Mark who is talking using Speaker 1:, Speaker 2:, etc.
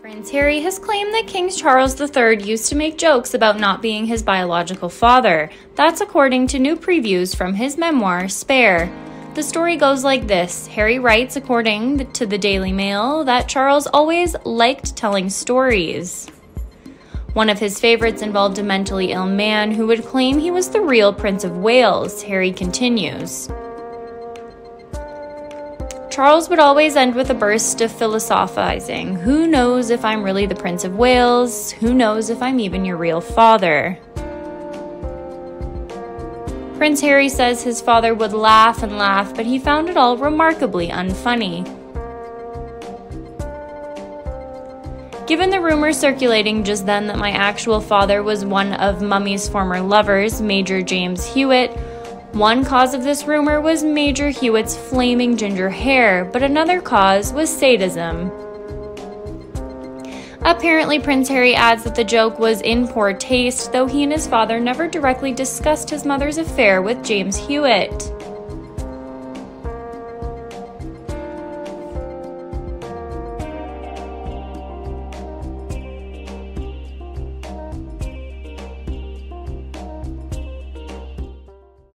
Speaker 1: Prince Harry has claimed that King Charles III used to make jokes about not being his biological father. That's according to new previews from his memoir, Spare. The story goes like this Harry writes, according to the Daily Mail, that Charles always liked telling stories. One of his favorites involved a mentally ill man who would claim he was the real Prince of Wales, Harry continues. Charles would always end with a burst of philosophizing. Who knows if I'm really the Prince of Wales? Who knows if I'm even your real father? Prince Harry says his father would laugh and laugh, but he found it all remarkably unfunny. Given the rumor circulating just then that my actual father was one of Mummy's former lovers, Major James Hewitt, one cause of this rumor was Major Hewitt's flaming ginger hair, but another cause was sadism. Apparently, Prince Harry adds that the joke was in poor taste, though he and his father never directly discussed his mother's affair with James Hewitt.